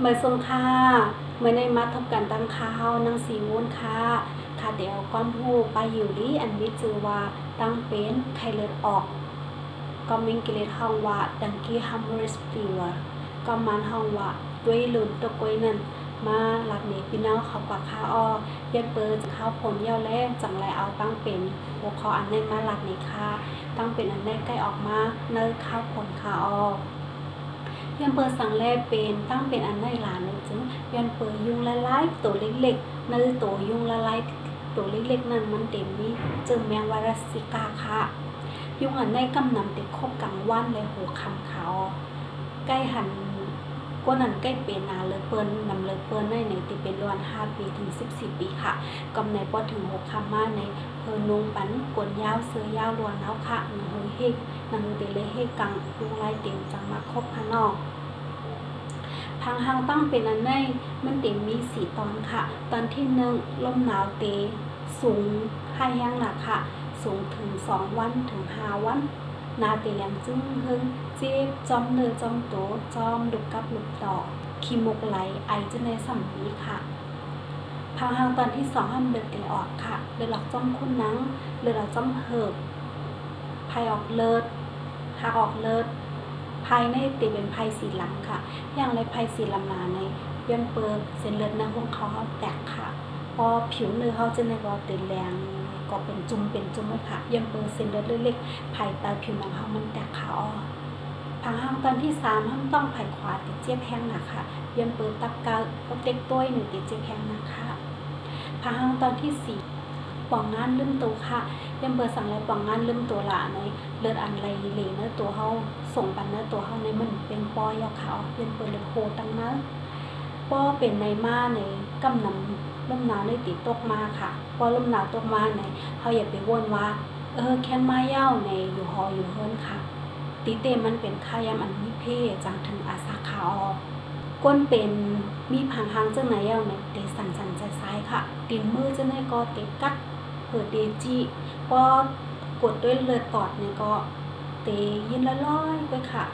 เมื่อทรงค่าเมื่อในมาทบกันตั้งข้าวนังสีวุ้นค่ะค่ะเดี๋ยวก้อนหูไปอยู่ลีอันนี้จือว่าตั้งเป็นไข้เลือดออกก็มิงกิเลสห้องว่าดังกี้ฮัมเบอร์สฟีวร์ก็มันห้องว่าด้วยลืมตะกวยนั่นมาหลักนี้พี่น้องเขากว่าข้าอ้อเย็นเปิดข้าวผลเย้าแรกจังไรเอาตั้งเป็นหัวคออันในมาหลักนี้ค่ะตั้งเป็นอันในใกล้ออกมาเนื้อข้าวผลข้าอ้อ ยันเปิดสั่งแรกเป็นตั้งเป็นอันในหลานเลยจึงยันเปิดยุงละลายตัวเล็กๆเนื้อตัวยุงละลายตัวเล็กๆนั่นมันเต็มมีจึงแมงวารัสิกาค่ะยุงอันในกำนำติดคบกลางวันเลยหูคำขาวใกล้หันกว่านั้นใกล้เป็นนาเลยเปิ้นนำเลยเปิ้นในในติเป็นรวน5ปีถึง 14 ปีค่ะกำในปอถึง6คำมาในเพอนุงปันกวนยาวเสือยาวรวนเฮาค่ะหนังเฮกหนังเตเลเฮกังลุงไล่เต็มจังมาคบพะนอก ทางหางตั้งเป็นอันในมันเต็มมีสีตอนค่ะ ตอนที่หนึ่งลมหนาวเตสูงห้ยังหนักค่ะ สูงถึง2วันถึง5วัน นาเตียงจึ้งหึงเจ็บจอมเนื้อจอมโตจอมดุกกับลุกดอกขีมุกไหลไอจะในสัมผีค่ะพางหางตอนที่สองห้ามเลือดเตออกค่ะเลือดออกจอมคุ้นนังเลือดออกจอมเหิบภายออกเลิศหากออกเลิศ ภายในติเป็นภายสีหลังค่ะ อย่างไรภายสีลำนาในย่อนเปิดเส้นเลือดในห้องเขาแตกค่ะพอผิวเนื้อเขาจะในบอเต็นแรงก็เป็นจุ่มเป็นจุ่มเลยค่ะย่อนเปิดเส้นเลือดเล็กๆภายใต้ผิวหนังเขามันแตกขาวทางห้างตอนที่สามห้ามต้องภายขวาติดเจี๊ยบแห้งนะคะย่อนเปิดตักกาก็เต็กต้วยหนึ่งติดเจี๊ยบแห้งนะคะทางห้างตอนที่สี่ ป่องงานลืมตัวค่ะย่อนเปิดสั่งอะไรป่องงานลืมตัวละในเลือดอันไรเหลเนื้อตัวเขาส่งปันเนื้อตัวเขาในมันเป็นปอยอขาวย่อนเปิดเลโคตั้งนะป้อเป็นในมาในกำนำลมหนาวในติดตกมาค่ะพอลมหนาวตกมาในเขาอย่าไปวนว่าเออแค่มาเย้าในอยู่หออยู่เฮิรนค่ะตีเตมันเป็นข้ายามอันมีเพจังถึงอาสาขาวก้นเป็นมีผางหางเจังไหนเย้าในเตสันสันใจซ้ายค่ะตีนมือเจังไหนก็เตกัด เปิดเดจีพอกดด้วยเลือดกอดในก็เตยินละร้อยไปค่ะ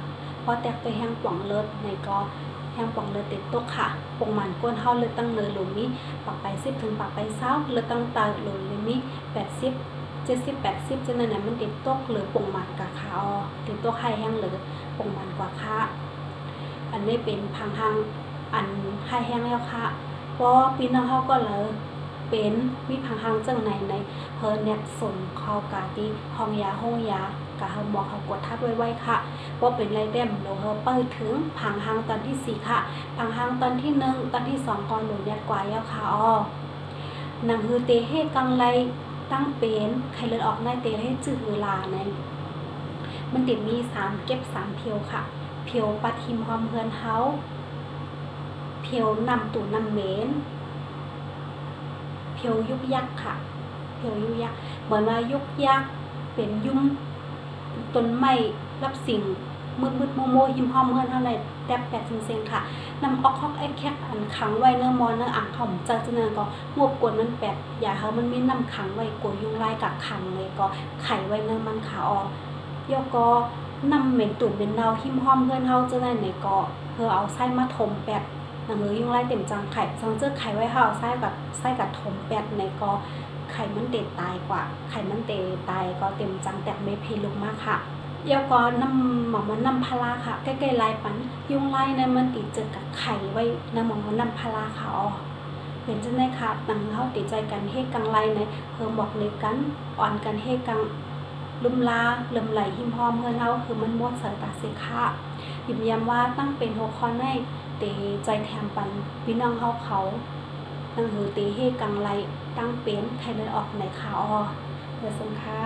พอแตกไปแห้งป่องเลือดในก็แห้งป่องเลือดติดตกค่ะปงมันก้นเฮาเลือดตั้งเลยหลุมนี้ปักไปสิบถึงปักไปเศร้าเลือดตั้งตาหลุมเลยมีแปดสิบเจ็ดสิบแปดสิบจะนั่นน่ะมันติดตกหรือปงมันกะขาวติดตกไข่แห้งหรือปงมันกว่าค่ะอันนี้เป็นพังทางอันไข่แห้งแล้วค่ะเพราะปีน้องเฮาก็เลย เป็นมีพังทางจังไหนในเฮอเน็ตส่งเข้ากาที่ห้องยาห้องยากะเฮาบอกเขากดทักไว้ๆค่ะว่าเป็นไรเต็มเดี๋ยวเฮาเปิดถึงพังทางตอนที่สี่ค่ะพังทางตอนที่หนึ่งตอนที่สองก่อนหนูเน็ตกว่าแล้วค่ะอ๋อนังฮือเตเฮกังไลตั้งเป็นไข่เลือดออกในเตให้จืดเวลาในมันติดมีสามเก็บสามเพียวค่ะ เพียวปัทิมหอมเพื่อนเฮาเพียวนำตูนำเมน พียวยุกยักค่ะเพียวยุกยักเหมือนว่ายุกยักเป็นยุ่มต้นไม้รับสิ่งมืดมืดโมโมหิมหอมเพื่อนเท่าไรแตบแปดเซงค่ะนำออกคอกไอ้แคกอันขังไว้เนื้อมอนเนื้ออ่างข่อมจังจังก็งวบกวนมันแปดอย่าเฮามันไมีน้ำขังไว้กวยุงลายกักขังเลยก็ไข่ไว้เนื้อมันขาออยกก็นำเหม็นตุ่มเป็นเนาหิมหอมเพื่อนเฮาจังได๋ในก็เพื่อเอาไส้มาถมแปด หนังเอยุงลายเต็มจังไข่จังเจอไข่ไว้เฮาไส้กับไส้กับถมแปดในก็ไข่มันเตะตายกว่า ไข่มันเตะตายก็เต็มจังแต่ไม่เพลุกมากค่ะเยวก็นำหมอมันนำพาราค่ะใกล้ๆลายปันยุงไล่นมันติดเจอกับไข่ไว้นำหมอมันนำพาราค่ะอ๋อเป็นจังได๋ค่ะตังเขาติดใจกันเฮกังไล่ในเพิ่มบอกในกันอ่อนกันเฮกัง ลุมลาเลิมไหลหิมพอมเฮือนเฮาคือมันมดสายตาเสค่ะยิมย้ำว่าตั้งเป็นหัวข้อในเตใจแถมปันพี่น้องเฮาเขาตั้งหือเตเฮกังไลตั้งเป็นไทยเลยอออกในขาอ๋อเดี๋ยวสงค่ะ